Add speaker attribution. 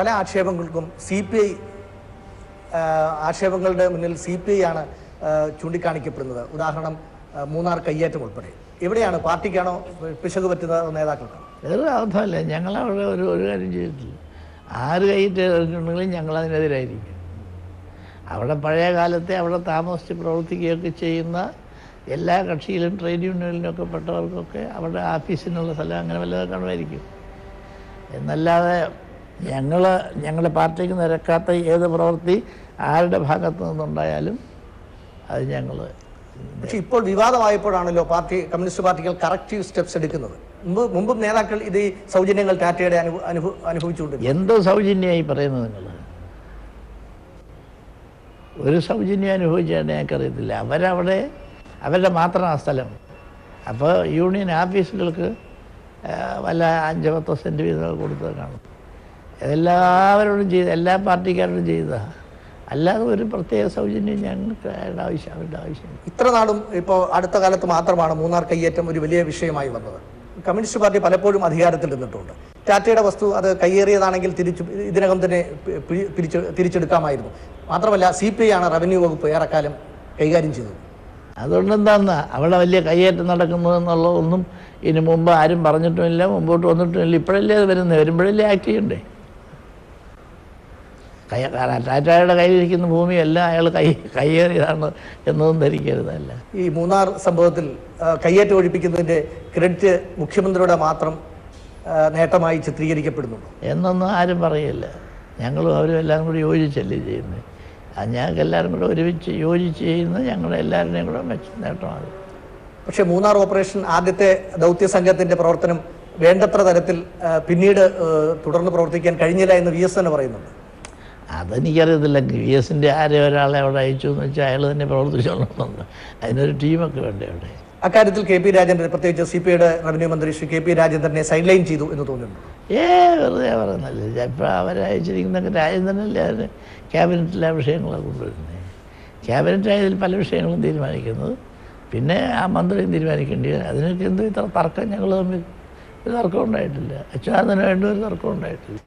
Speaker 1: പല ആക്ഷേപങ്ങൾക്കും C P I ആക്ഷേപങ്ങളുടെ മുന്നിൽ സി പി ഐ ആണ് ചൂണ്ടിക്കാണിക്കപ്പെടുന്നത്. ഉദാഹരണം മൂന്നാർ കയ്യേറ്റം ഉൾപ്പെടെ. എവിടെയാണ് പാർട്ടിക്കാണോ പിശക് പറ്റുന്ന നേതാക്കൾക്കാണ്
Speaker 2: വേറെ അർത്ഥമല്ല. ഞങ്ങളവിടെ ഒരു ഒരു കാര്യം ചെയ്തിട്ടില്ല. ആറ് കൈയിട്ട് എറിഞ്ഞിട്ടുണ്ടെങ്കിലും ഞങ്ങൾ അതിനെതിരായിരിക്കും അവിടെ പഴയ കാലത്തെ അവിടെ താമസിച്ച് പ്രവർത്തിക്കുകയൊക്കെ ചെയ്യുന്ന എല്ലാ കക്ഷിയിലും ട്രേഡ് യൂണിയനിലൊക്കെ പെട്ടവർക്കൊക്കെ അവിടെ ആഫീസിനുള്ള സ്ഥലം അങ്ങനെ വല്ലതൊക്കെ കാണുമായിരിക്കും എന്നല്ലാതെ ഞങ്ങൾ ഞങ്ങളുടെ പാർട്ടിക്ക് നിരക്കാത്ത ഏത് പ്രവൃത്തി ആരുടെ ഭാഗത്തു നിന്നുണ്ടായാലും അത് ഞങ്ങൾ
Speaker 1: പക്ഷെ ഇപ്പോൾ വിവാദമായപ്പോഴാണല്ലോ പാർട്ടി കമ്മ്യൂണിസ്റ്റ് പാർട്ടികൾ കറക്റ്റീവ് സ്റ്റെപ്സ് എടുക്കുന്നത്. മുമ്പ് മുമ്പും നേതാക്കൾ ഇത് ഈ സൗജന്യങ്ങൾ ടാറ്റയുടെ അനുഭവ അനുഭവ
Speaker 2: എന്തോ സൗജന്യമായി പറയുന്നത് നിങ്ങൾ ഒരു സൗജന്യം അനുഭവിച്ചാൽ ഞങ്ങൾക്കറിയത്തില്ല. അവരവിടെ അവരുടെ മാത്രം ആ സ്ഥലം. അപ്പോൾ യൂണിയൻ ഓഫീസുകൾക്ക് വല്ല അഞ്ചോ പത്തോ സെന്റ് വീതം കൊടുത്തത് കാണും. എല്ലാവരോടും ചെയ്ത എല്ലാ പാർട്ടിക്കാരോടും ചെയ്തതാണ് അല്ലാതെ ഒരു പ്രത്യേക സൗജന്യം ഞങ്ങൾക്ക് ആവശ്യം അവരുടെ ആവശ്യം
Speaker 1: ഇത്ര നാളും ഇപ്പോൾ അടുത്ത കാലത്ത് മാത്രമാണ് മൂന്നാർ കയ്യേറ്റം ഒരു വലിയ വിഷയമായി വന്നത്. കമ്മ്യൂണിസ്റ്റ് പാർട്ടി പലപ്പോഴും അധികാരത്തിൽ നിന്നിട്ടുണ്ട്. ടാറ്റയുടെ വസ്തു അത് കയ്യേറിയതാണെങ്കിൽ തിരിച്ചു ഇതിനകം തന്നെ പിരിച്ചു തിരിച്ചെടുക്കാമായിരുന്നു. മാത്രമല്ല സി പി ഐ ആണ് റവന്യൂ വകുപ്പ് ഏറെക്കാലം കൈകാര്യം ചെയ്തത്.
Speaker 2: അതുകൊണ്ട് എന്താണെന്ന് അവിടെ വലിയ കയ്യേറ്റം നടക്കുന്നു എന്നുള്ളതൊന്നും ഇനി മുമ്പ് ആരും പറഞ്ഞിട്ടുമില്ല മുമ്പോട്ട് വന്നിട്ടുമില്ല. ഇപ്പോഴല്ലേ അത് വരുന്നത്? വരുമ്പോഴല്ലേ ആക്ട് ചെയ്യണ്ടേ? കൈ ടാറ്റയുടെ കയ്യിലിരിക്കുന്ന ഭൂമിയെല്ലാം അയാൾ കൈ കയ്യേറിയതാണ് എന്നതും ധരിക്കരുതല്ല.
Speaker 1: ഈ മൂന്നാർ സംഭവത്തിൽ കയ്യേറ്റം ഒഴിപ്പിക്കുന്നതിന്റെ ക്രെഡിറ്റ് മുഖ്യമന്ത്രിയുടെ മാത്രം നേട്ടമായി ചിത്രീകരിക്കപ്പെടുന്നുണ്ട്?
Speaker 2: എന്നൊന്നും ആരും പറയില്ല. ഞങ്ങളും അവരും എല്ലാവരും കൂടി യോജിച്ചല്ലേ ചെയ്യുന്നത് ഞങ്ങൾക്ക് എല്ലാവരും കൂടെ ഒരുമിച്ച് യോജിച്ച് ചെയ്യുന്നത് ഞങ്ങളുടെ എല്ലാവരുടെയും കൂടെ മെച്ച നേട്ടമാണ്.
Speaker 1: പക്ഷേ മൂന്നാർ ഓപ്പറേഷൻ ആദ്യത്തെ ദൗത്യ സംഘത്തിന്റെ പ്രവർത്തനം വേണ്ടത്ര തരത്തിൽ പിന്നീട് തുടർന്ന് പ്രവർത്തിക്കാൻ കഴിഞ്ഞില്ല എന്ന് വി എസ് തന്നെ പറയുന്നുണ്ട്.
Speaker 2: അതെനിക്കറിയത്തില്ല. വി എസിന്റെ ആരെ ഒരാളെ അവിടെ അയച്ചു എന്ന് വെച്ചാൽ അയാൾ തന്നെ പ്രവർത്തിച്ചോളണമെന്നുണ്ട് അതിനൊരു ടീമൊക്കെ വേണ്ടേ അവിടെ?
Speaker 1: അക്കാര്യത്തിൽ കെ പി രാജേന്ദ്രൻ പ്രത്യേകിച്ച് സി പി ഐയുടെ റവന്യൂ മന്ത്രി ശ്രീ കെ പി രാജേന്ദ്രനെ സൈഡ്ലൈൻ ചെയ്തു എന്ന് തോന്നുന്നു
Speaker 2: ഏ വെറുതെ പറയുന്നില്ല. ഇപ്പോൾ അവരയച്ചിരിക്കുന്നൊക്കെ രാജേന്ദ്രനല്ലേ അവർ ക്യാബിനറ്റിലെ വിഷയങ്ങളാണ് കൊണ്ടുവരുന്നത് ക്യാബിനറ്റ് ഇതിൽ പല വിഷയങ്ങളും തീരുമാനിക്കുന്നത്. പിന്നെ ആ മന്ത്രിയും തീരുമാനിക്കേണ്ടി വരും. അതിനൊക്കെ എന്ത് ഇത്ര തർക്കം? ഞങ്ങൾ തമ്മിൽ ഒരു തർക്കം ഉണ്ടായിട്ടില്ല. അച്യുതാനന്ദന് വേണ്ടി ഒരു തർക്കം ഉണ്ടായിട്ടില്ല.